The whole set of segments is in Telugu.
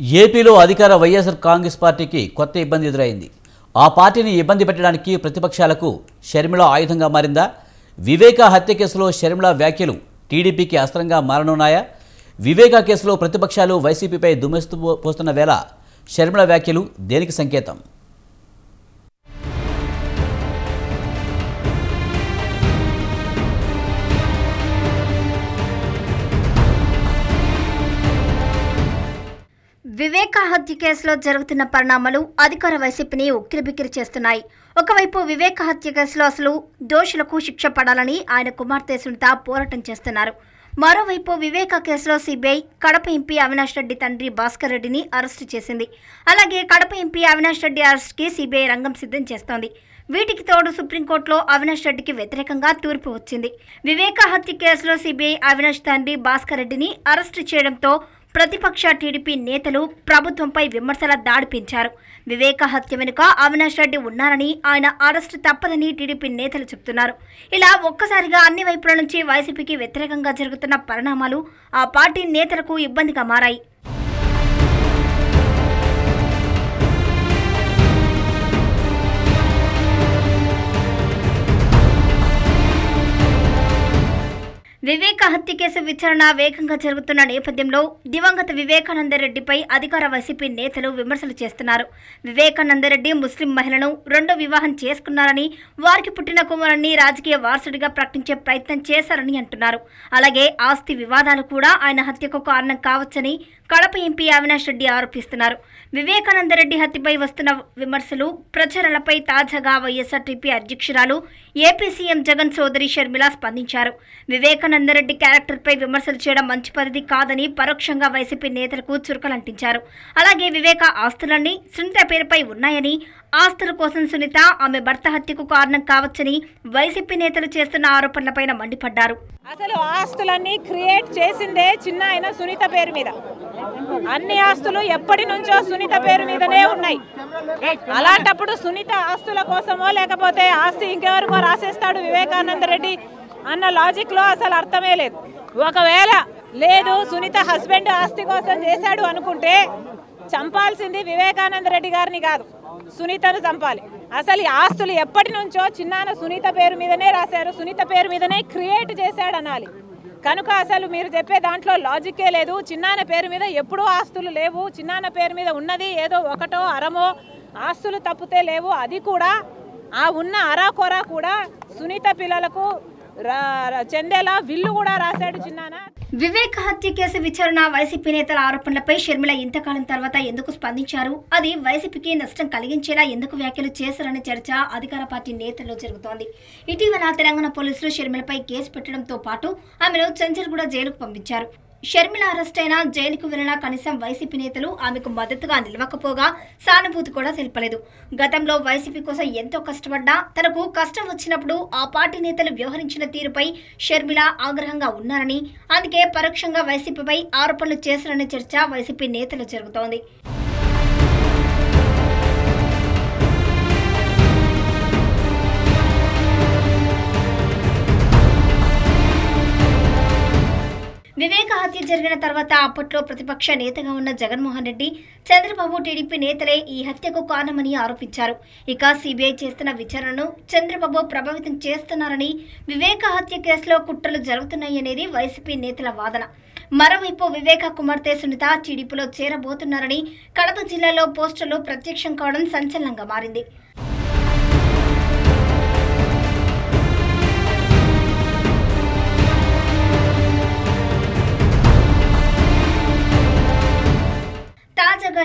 ఏపీలో అధికార వైఎస్ఆర్ కాంగ్రెస్ పార్టీకి కొత్త ఇబ్బంది ఎదురైంది. ఆ పార్టీని ఇబ్బంది పెట్టడానికి ప్రతిపక్షాలకు షర్మిల ఆయుధంగా మారిందా? వివేక హత్య కేసులో షర్మిళ వ్యాఖ్యలు టీడీపీకి అస్త్రంగా మారనున్నాయా? వివేక కేసులో ప్రతిపక్షాలు వైసీపీపై దుమ్మెస్తు పోస్తున్న వేళ షర్మిల వ్యాఖ్యలు దేనికి సంకేతం? వివేక హత్య కేసులో జరుగుతున్న పరిణామాలు అధికార వైసీపీని ఉక్కిరిబిక్కిరి చేస్తున్నాయి. ఒకవైపు వివేక హత్య కేసులో అసలు దోషులకు శిక్ష పడాలని ఆయన కుమార్తె సునీత పోరాటం చేస్తున్నారు. మరోవైపు వివేక కేసులో సిబిఐ కడప ఎంపీ అవినాష్ రెడ్డి తండ్రి భాస్కర్ రెడ్డిని అరెస్టు చేసింది. అలాగే కడప ఎంపీ అవినాష్ రెడ్డి అరెస్ట్కి సిబిఐ రంగం సిద్ధం చేస్తోంది. వీటికి తోడు సుప్రీంకోర్టులో అవినాష్ రెడ్డికి వ్యతిరేకంగా తీర్పు వచ్చింది. వివేక హత్య కేసులో సిబిఐ అవినాష్ తండ్రి భాస్కర్ రెడ్డిని అరెస్టు చేయడంతో ప్రతిపక్ష టీడీపీ నేతలు ప్రభుత్వంపై విమర్శల దాడిపించారు వివేక హత్య వెనుక అవినాష్ రెడ్డి ఉన్నారని ఆయన అరెస్టు తప్పదని టీడీపీ నేతలు చెబుతున్నారు ఇలా ఒక్కసారిగా అన్ని వైపుల నుంచి వైసీపీకి వ్యతిరేకంగా జరుగుతున్న పరిణామాలు ఆ పార్టీ నేతలకు ఇబ్బందిగా మారాయి. వివేక హత్య కేసు విచారణ వేగంగా జరుగుతున్న నేపథ్యంలో దివంగత వివేకానందరెడ్డిపై అధికార వైసీపీ నేతలు విమర్శలు చేస్తున్నారు. వివేకానందరెడ్డి ముస్లిం మహిళను రెండో వివాహం చేసుకున్నారని వారికి పుట్టిన కుమారుణ్ణి రాజకీయ వారసుడిగా ప్రకటించే ప్రయత్నం చేశారని అంటున్నారు. అలాగే ఆస్తి వివాదాలు కూడా ఆయన హత్యకు కారణం కావచ్చని కడప ఎంపీ అవినాష్ రెడ్డి ఆరోపిస్తున్నారు. వివేకానందరెడ్డి హత్యపై వస్తున్న విమర్శలు ప్రచారాలపై తాజాగా వైఎస్ఆర్టీపీ అధ్యక్షురాలు ఏపీ సీఎం జగన్ సోదరి షర్మిల స్పందించారు. వివేకానందరెడ్డి క్యారెక్టర్పై విమర్శలు చేయడం మంచి పద్ధతి కాదని పరోక్షంగా వైసీపీ నేతలకు చురకలంటించారు. అలాగే వివేక ఆస్తులన్నీ సునీత పేరుపై ఉన్నాయని ఆస్తుల కోసం సునీత ఆమె భర్త హత్యకు కారణం కావచ్చని వైసీపీ నేతలు చేస్తున్న ఆరోపణలపైన మండిపడ్డారు. అసలు ఆస్తులన్నీ క్రియేట్ చేసిందే చిన్న ఆయన సునీత పేరు మీద. అన్ని ఆస్తులు ఎప్పటి నుంచో సునీత పేరు మీదనే ఉన్నాయి. అలాంటప్పుడు సునీత ఆస్తుల కోసమో లేకపోతే ఆస్తి ఇంకెవరికో రాసేస్తాడు వివేకానంద రెడ్డి అన్న లాజిక్లో అసలు అర్థమే లేదు. ఒకవేళ లేదు సునీత హస్బెండ్ ఆస్తి కోసం చేశాడు అనుకుంటే చంపాల్సింది వివేకానంద రెడ్డి గారిని కాదు సునీతను చంపాలి. అసలు ఈ ఆస్తులు ఎప్పటి నుంచో చిన్నాన సునీత పేరు మీదనే రాశారు సునీత పేరు మీదనే క్రియేట్ చేశాడు అనాలి కనుక అసలు మీరు చెప్పే దాంట్లో లాజిక్కే లేదు. చిన్నాన పేరు మీద ఎప్పుడూ ఆస్తులు లేవు. చిన్నాన పేరు మీద ఉన్నది ఏదో ఒకటో అరమో ఆస్తులు తప్పితే లేవు. అది కూడా ఆ ఉన్న అరాకొర కూడా సునీత పిల్లలకు రా- చెందేలా విల్లు కూడా రాశాడు చిన్నాన వివేక్ హత్య కేసు విచారణ వైసీపీ నేతల ఆరోపణలపై షర్మిల ఇంతకాలం తర్వాత ఎందుకు స్పందించారు? అది వైసీపీకి నష్టం కలిగించేలా ఎందుకు వ్యాఖ్యలు చేశారనే చర్చ అధికార పార్టీ నేతల్లో జరుగుతోంది. ఇటీవల తెలంగాణ పోలీసులు షర్మిలపై కేసు పెట్టడంతో పాటు ఆమెను చంచల్గూడ జైలుకు పంపించారు. షర్మిల అరెస్ట్ అయినా జైలుకు వెళ్ళినా కనీసం వైసీపీ నేతలు ఆమెకు మద్దతుగా నిలవకపోగా సానుభూతి కూడా తెలపలేదు. గతంలో వైసీపీ కోసం ఎంతో కష్టపడ్డా తనకు కష్టం వచ్చినప్పుడు ఆ పార్టీ నేతలు వ్యవహరించిన తీరుపై షర్మిల ఆగ్రహంగా ఉన్నారని అందుకే పరోక్షంగా వైసీపీపై ఆరోపణలు చేశారనే చర్చ వైసీపీ నేతలు జరుగుతోంది. జరిగిన తర్వాత అప్పట్లో ప్రతిపక్ష నేతగా ఉన్న జగన్మోహన్ రెడ్డి చంద్రబాబు టీడీపీ నేతలే ఈ హత్యకు కారణమని ఆరోపించారు. ఇక సిబిఐ చేస్తున్న విచారణను చంద్రబాబు ప్రభావితం చేస్తున్నారని వివేక హత్య కేసులో కుట్రలు జరుగుతున్నాయనేది వైసీపీ నేతల వాదన. మరోవైపు వివేక కుమార్తె సునీత టీడీపీలో చేరబోతున్నారని కడప జిల్లాలో పోస్టర్లు ప్రత్యక్షం కావడం సంచలనంగా మారింది.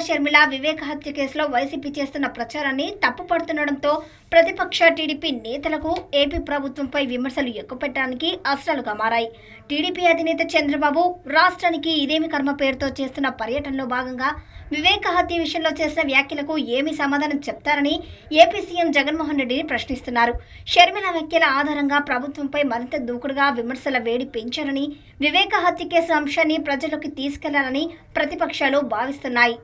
షర్మిల వివేక హత్య కేసులో వైసీపీ చేస్తున్న ప్రచారాన్ని తప్పుపడుతుండడంతో ప్రతిపక్ష టీడీపీ నేతలకు ఏపీ ప్రభుత్వంపై విమర్శలు ఎక్కుపెట్టడానికి అస్త్రాలుగా మారాయి. టీడీపీ అధినేత చంద్రబాబు రాష్ట్రానికి ఇదేమి కర్మ పేరుతో చేస్తున్న పర్యటనలో భాగంగా వివేక హత్య విషయంలో చేసిన వ్యాఖ్యలకు ఏమి సమాధానం చెప్తారని ఏపీ సీఎం జగన్మోహన్ రెడ్డిని ప్రశ్నిస్తున్నారు. షర్మిల వ్యాఖ్యల ఆధారంగా ప్రభుత్వంపై మరింత దూకుడుగా విమర్శల వేడి పెంచారని వివేక హత్య కేసు అంశాన్ని ప్రజలకు తీసుకెళ్ళాలని ప్రతిపక్షాలు భావిస్తున్నాయి.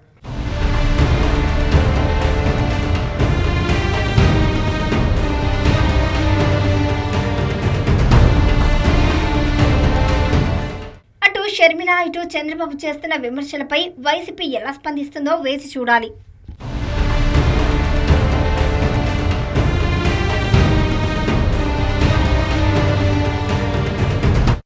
షర్మిల ఇటు చంద్రబాబు చేస్తున్న విమర్శలపై వైసీపీ ఎలా స్పందిస్తుందో వేసి చూడాలి.